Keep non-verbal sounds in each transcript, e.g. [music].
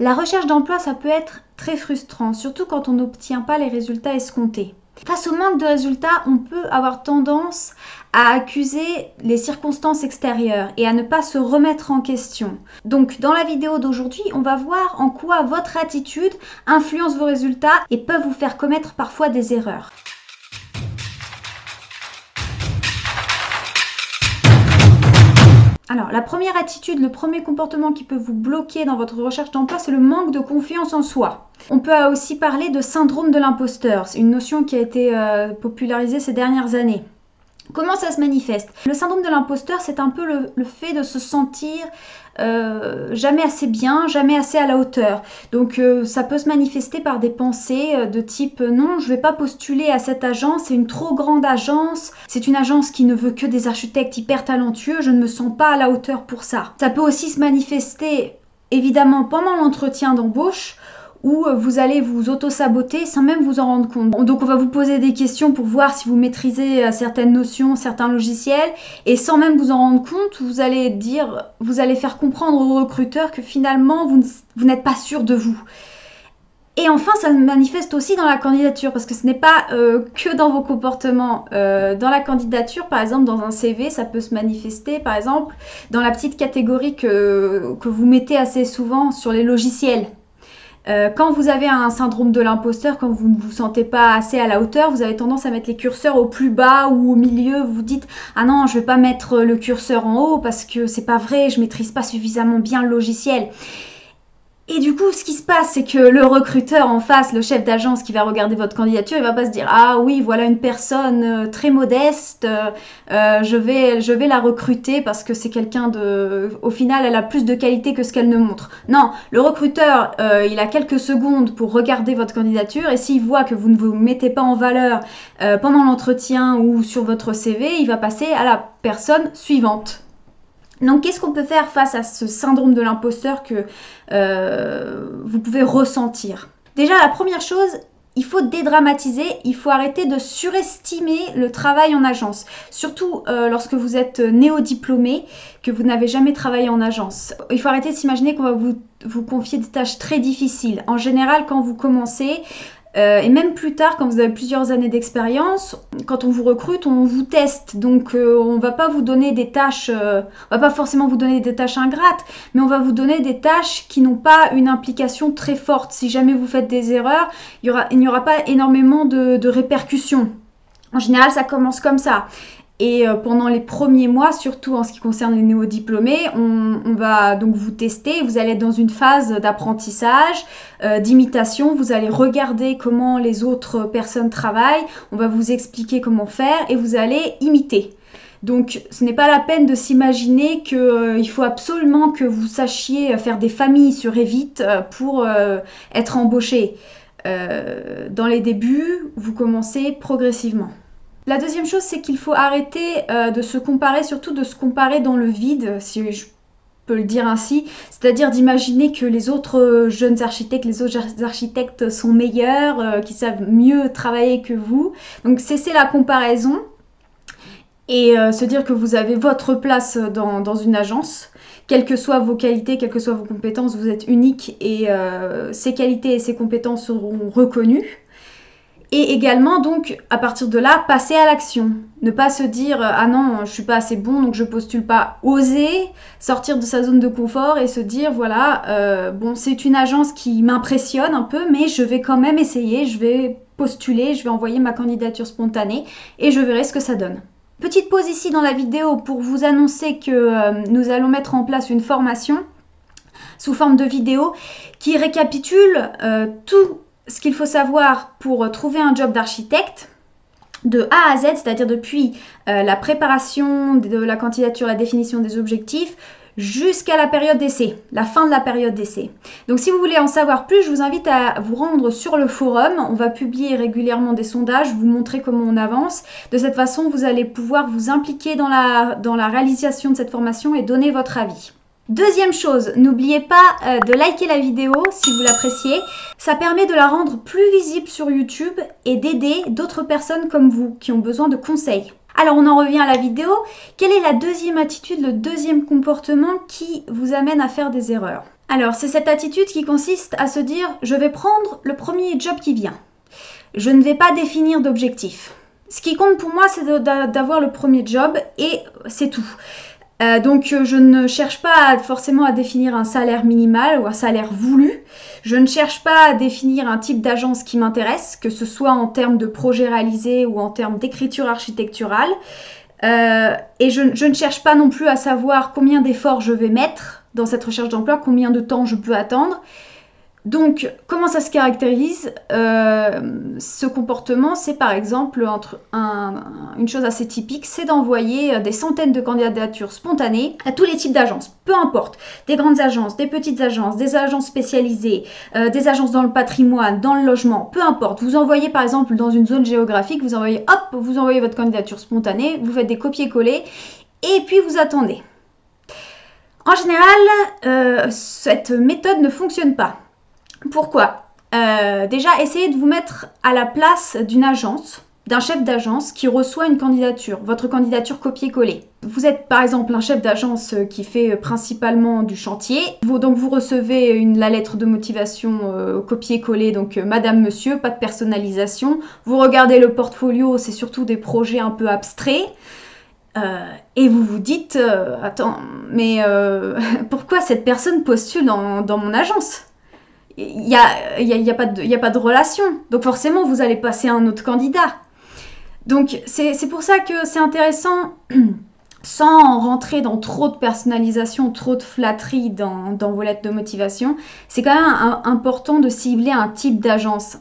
La recherche d'emploi, ça peut être très frustrant, surtout quand on n'obtient pas les résultats escomptés. Face au manque de résultats, on peut avoir tendance à accuser les circonstances extérieures et à ne pas se remettre en question. Donc dans la vidéo d'aujourd'hui, on va voir en quoi votre attitude influence vos résultats et peut vous faire commettre parfois des erreurs. Alors, la première attitude, le premier comportement qui peut vous bloquer dans votre recherche d'emploi, c'est le manque de confiance en soi. On peut aussi parler de syndrome de l'imposteur. C'est une notion qui a été euh, popularisée ces dernières années. Comment ça se manifeste? Le syndrome de l'imposteur, c'est un peu le, fait de se sentir euh, jamais assez bien, jamais assez à la hauteur. Donc euh, ça peut se manifester par des pensées euh, de type non, je ne vais pas postuler à cette agence, c'est une trop grande agence, c'est une agence qui ne veut que des architectes hyper talentueux, je ne me sens pas à la hauteur pour ça. Ça peut aussi se manifester évidemment pendant l'entretien d'embauche où euh, vous allez vous auto-saboter sans même vous en rendre compte. Donc on va vous poser des questions pour voir si vous maîtrisez euh, certaines notions, certains logiciels, et sans même vous en rendre compte, vous allez dire, vous allez faire comprendre aux recruteurs que finalement vous, n'êtes pas sûr de vous. Et enfin, ça se manifeste aussi dans la candidature, parce que ce n'est pas euh, que dans vos comportements. dans la candidature, par exemple, dans un CV, ça peut se manifester, par exemple, dans la petite catégorie que, que vous mettez assez souvent sur les logiciels. Euh, quand vous avez un syndrome de l'imposteur, quand vous ne vous sentez pas assez à la hauteur, vous avez tendance à mettre les curseurs au plus bas ou au milieu. Vous dites ah non, je vais pas mettre le curseur en haut parce que c'est pas vrai, je maîtrise pas suffisamment bien le logiciel. Et du coup, ce qui se passe, c'est que le recruteur en face, le chef d'agence qui va regarder votre candidature, il va pas se dire ah oui, voilà une personne euh, très modeste, euh, euh, je vais je vais la recruter parce que c'est quelqu'un de, au final, elle a plus de qualité que ce qu'elle ne montre. Non, le recruteur, il a quelques secondes pour regarder votre candidature et s'il voit que vous ne vous mettez pas en valeur pendant l'entretien ou sur votre CV, il va passer à la personne suivante. Donc qu'est-ce qu'on peut faire face à ce syndrome de l'imposteur que euh, vous pouvez ressentir? Déjà, la première chose, il faut dédramatiser, il faut arrêter de surestimer le travail en agence, surtout euh, lorsque vous êtes néo-diplômé, que vous n'avez jamais travaillé en agence. Il faut arrêter de s'imaginer qu'on va vous, vous confier des tâches très difficiles. En général, quand vous commencez, euh, et même plus tard, quand vous avez plusieurs années d'expérience, quand on vous recrute, on vous teste. Donc, euh, on va pas vous donner des tâches, euh, on va pas forcément vous donner des tâches ingrates, mais on va vous donner des tâches qui n'ont pas une implication très forte. Si jamais vous faites des erreurs, il n'y aura, pas énormément de répercussions. En général, ça commence comme ça. Et euh, pendant les premiers mois, surtout en ce qui concerne les néo-diplômés, on, va donc vous tester. Vous allez être dans une phase d'apprentissage, euh, d'imitation. Vous allez regarder comment les autres personnes travaillent. On va vous expliquer comment faire et vous allez imiter. Donc ce n'est pas la peine de s'imaginer qu'il euh, faut absolument que vous sachiez faire des familles sur Evit pour être embauché. dans les débuts, vous commencez progressivement. La deuxième chose, c'est qu'il faut arrêter euh, de se comparer, surtout de se comparer dans le vide, si je peux le dire ainsi, c'est-à-dire d'imaginer que les autres jeunes architectes, les autres architectes sont meilleurs, euh, qui savent mieux travailler que vous. Donc cessez la comparaison et euh, se dire que vous avez votre place dans, une agence. Quelles que soient vos qualités, quelles que soient vos compétences, vous êtes unique et ces qualités et ces compétences seront reconnues. Et également, donc, à partir de là, passer à l'action. Ne pas se dire ah non, je suis pas assez bon, donc je postule pas. Oser sortir de sa zone de confort et se dire voilà, euh, bon, c'est une agence qui m'impressionne un peu, mais je vais quand même essayer, je vais postuler, je vais envoyer ma candidature spontanée et je verrai ce que ça donne. Petite pause ici dans la vidéo pour vous annoncer que euh, nous allons mettre en place une formation sous forme de vidéo qui récapitule euh, tout ce qu'il faut savoir pour trouver un job d'architecte, de A à Z, c'est-à-dire depuis euh, la préparation de la candidature, la définition des objectifs, jusqu'à la période d'essai, la fin de la période d'essai. Donc si vous voulez en savoir plus, je vous invite à vous rendre sur le forum. On va publier régulièrement des sondages, vous montrer comment on avance. De cette façon, vous allez pouvoir vous impliquer dans la réalisation de cette formation et donner votre avis. Deuxième chose, n'oubliez pas euh, de liker la vidéo si vous l'appréciez. Ça permet de la rendre plus visible sur YouTube et d'aider d'autres personnes comme vous qui ont besoin de conseils. Alors on en revient à la vidéo. Quelle est la deuxième attitude, le deuxième comportement qui vous amène à faire des erreurs? Alors, c'est cette attitude qui consiste à se dire je vais prendre le premier job qui vient. Je ne vais pas définir d'objectif. Ce qui compte pour moi, c'est d'avoir le premier job et c'est tout. Euh, donc je ne cherche pas forcément à définir un salaire minimal ou un salaire voulu. Je ne cherche pas à définir un type d'agence qui m'intéresse, que ce soit en termes de projet réalisé ou en termes d'écriture architecturale. Euh, et je, ne cherche pas non plus à savoir combien d'efforts je vais mettre dans cette recherche d'emploi, combien de temps je peux attendre. Donc, comment ça se caractérise euh, Ce comportement, c'est par exemple entre une chose assez typique, c'est d'envoyer euh, des centaines de candidatures spontanées à tous les types d'agences, peu importe, des grandes agences, des petites agences, des agences spécialisées, euh, des agences dans le patrimoine, dans le logement, peu importe. Vous envoyez par exemple dans une zone géographique, vous envoyez hop, vous envoyez votre candidature spontanée, vous faites des copier-coller et puis vous attendez. En général, cette méthode ne fonctionne pas. Pourquoi euh, Déjà, essayez de vous mettre à la place d'une agence, d'un chef d'agence qui reçoit une candidature, votre candidature copier-coller. Vous êtes par exemple un chef d'agence qui fait principalement du chantier, donc vous recevez la lettre de motivation euh, copier-coller, donc euh, Madame, Monsieur, pas de personnalisation. Vous regardez le portfolio, c'est surtout des projets un peu abstraits. et vous vous dites, attends, mais [laughs] pourquoi cette personne postule dans mon agence? Il n'y a, y a, pas de, relation. Donc forcément, vous allez passer à un autre candidat. Donc c'est pour ça que c'est intéressant, [clears throat] sans rentrer dans trop de personnalisation, trop de flatterie dans, vos lettres de motivation, c'est quand même important de cibler un type d'agence,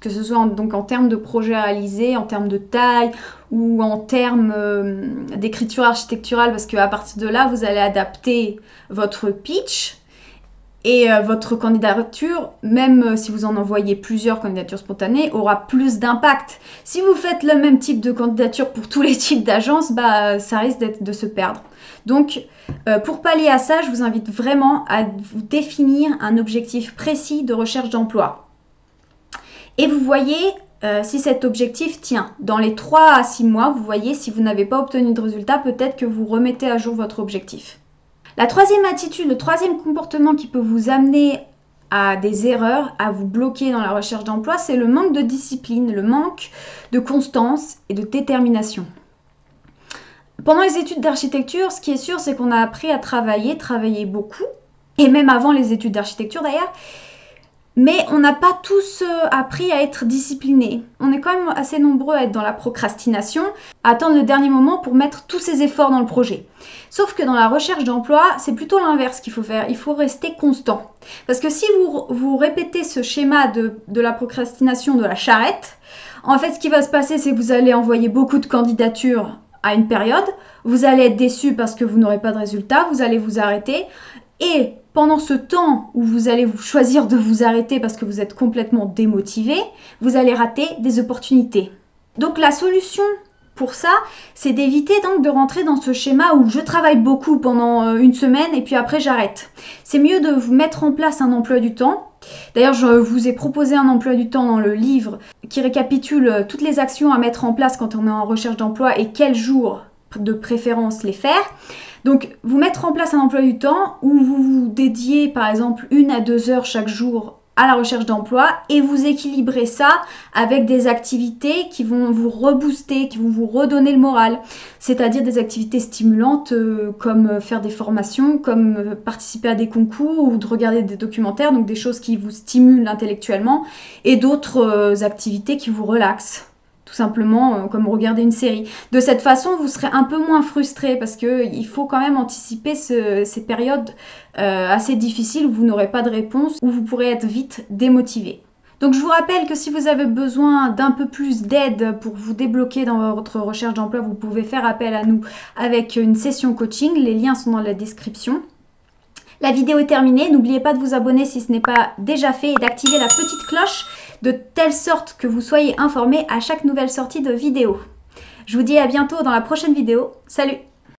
que ce soit en, donc en termes de projet réalisé, en termes de taille ou en termes euh, d'écriture architecturale, parce qu'à partir de là, vous allez adapter votre pitch et euh, votre candidature, même euh, si vous en envoyez plusieurs candidatures spontanées, aura plus d'impact. Si vous faites le même type de candidature pour tous les [laughs] types d'agences, bah, ça risque de se perdre. Donc, euh, pour pallier à ça, je vous invite vraiment à vous définir un objectif précis de recherche d'emploi. Et vous voyez si cet objectif tient. Dans les 3 à 6 mois, vous voyez si vous n'avez pas obtenu de résultat, peut-être que vous remettez à jour votre objectif. La troisième attitude, le troisième comportement qui peut vous amener à des erreurs, à vous bloquer dans la recherche d'emploi, c'est le manque de discipline, le manque de constance et de détermination. Pendant les études d'architecture, ce qui est sûr, c'est qu'on a appris à travailler, travailler beaucoup, et même avant les études d'architecture d'ailleurs, mais on n'a pas tous euh, appris à être disciplinés. On est quand même assez nombreux à être dans la procrastination, à attendre le dernier moment pour mettre tous ses efforts dans le projet. Sauf que dans la recherche d'emploi, c'est plutôt l'inverse qu'il faut faire. Il faut rester constant. Parce que si vous, vous répétez ce schéma de, de la procrastination de la charrette, en fait, ce qui va se passer, c'est que vous allez envoyer beaucoup de candidatures à une période. Vous allez être déçu parce que vous n'aurez pas de résultat. Vous allez vous arrêter. Et pendant ce temps où vous allez vous choisir de vous arrêter parce que vous êtes complètement démotivé, vous allez rater des opportunités. Donc la solution pour ça, c'est d'éviter donc de rentrer dans ce schéma où je travaille beaucoup pendant euh, une semaine et puis après j'arrête. C'est mieux de vous mettre en place un emploi du temps. D'ailleurs, je vous ai proposé un emploi du temps dans le livre qui récapitule euh, toutes les actions à mettre en place quand on est en recherche d'emploi et quels jours de préférence les faire. Donc, vous mettre en place un emploi du temps où vous vous dédiez par exemple une à deux heures chaque jour à la recherche d'emploi et vous équilibrez ça avec des activités qui vont vous rebooster, qui vont vous redonner le moral. C'est-à-dire des activités stimulantes euh, comme faire des formations, comme euh, participer à des concours ou de regarder des documentaires, donc des choses qui vous stimulent intellectuellement et d'autres euh, activités qui vous relaxent tout simplement euh, comme regarder une série. De cette façon, vous serez un peu moins frustré parce qu'il faut quand même anticiper ces périodes euh, assez difficiles où vous n'aurez pas de réponse, où vous pourrez être vite démotivé. Donc je vous rappelle que si vous avez besoin d'un peu plus d'aide pour vous débloquer dans votre recherche d'emploi, vous pouvez faire appel à nous avec une session coaching. Les liens sont dans la description. La vidéo est terminée. N'oubliez pas de vous abonner si ce n'est pas déjà fait et d'activer la petite cloche de telle sorte que vous soyez informés à chaque nouvelle sortie de vidéo. Je vous dis à bientôt dans la prochaine vidéo. Salut